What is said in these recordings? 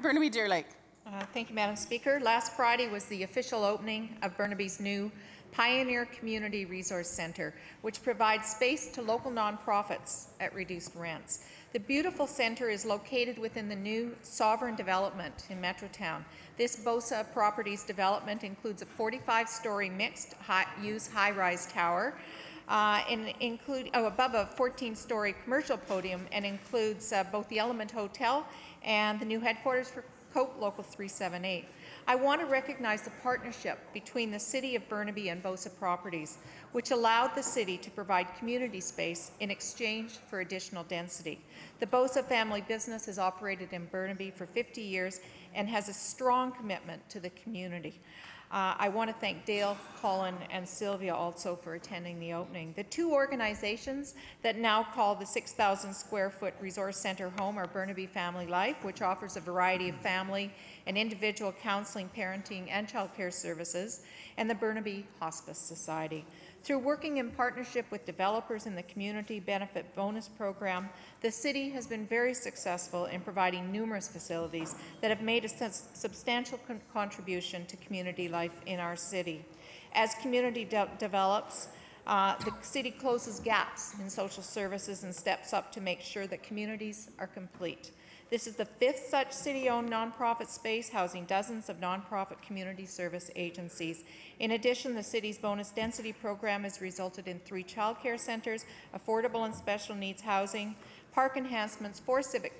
Burnaby Deer Lake. Uh, Thank you, Madam Speaker. Last Friday was the official opening of Burnaby's new Pioneer Community Resource Centre, which provides space to local nonprofits at reduced rents. The beautiful centre is located within the new Sovereign Development in Metrotown. This BOSA Properties development includes a 45-story mixed-use high-rise tower, uh, and include oh, above a 14-story commercial podium, and includes uh, both the Element Hotel and the new headquarters for Cope Local 378. I want to recognize the partnership between the City of Burnaby and BOSA Properties, which allowed the city to provide community space in exchange for additional density. The BOSA family business has operated in Burnaby for 50 years and has a strong commitment to the community. Uh, I want to thank Dale, Colin, and Sylvia also for attending the opening. The two organizations that now call the 6,000 square foot Resource Centre home are Burnaby Family Life, which offers a variety of family and individual counseling, parenting, and child care services, and the Burnaby Hospice Society. Through working in partnership with developers in the Community Benefit Bonus Program, the City has been very successful in providing numerous facilities that have made a substantial con contribution to community life in our city. As community de develops, uh, the city closes gaps in social services and steps up to make sure that communities are complete. This is the fifth such city-owned nonprofit space housing dozens of nonprofit community service agencies. In addition, the city's bonus density program has resulted in three childcare centres, affordable and special needs housing, park enhancements, four civic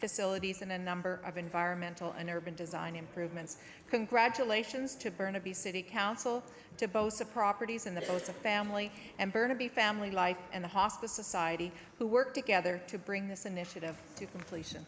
facilities, and a number of environmental and urban design improvements. Congratulations to Burnaby City Council, to BOSA Properties and the BOSA family, and Burnaby Family Life and the Hospice Society, who work together to bring this initiative to completion.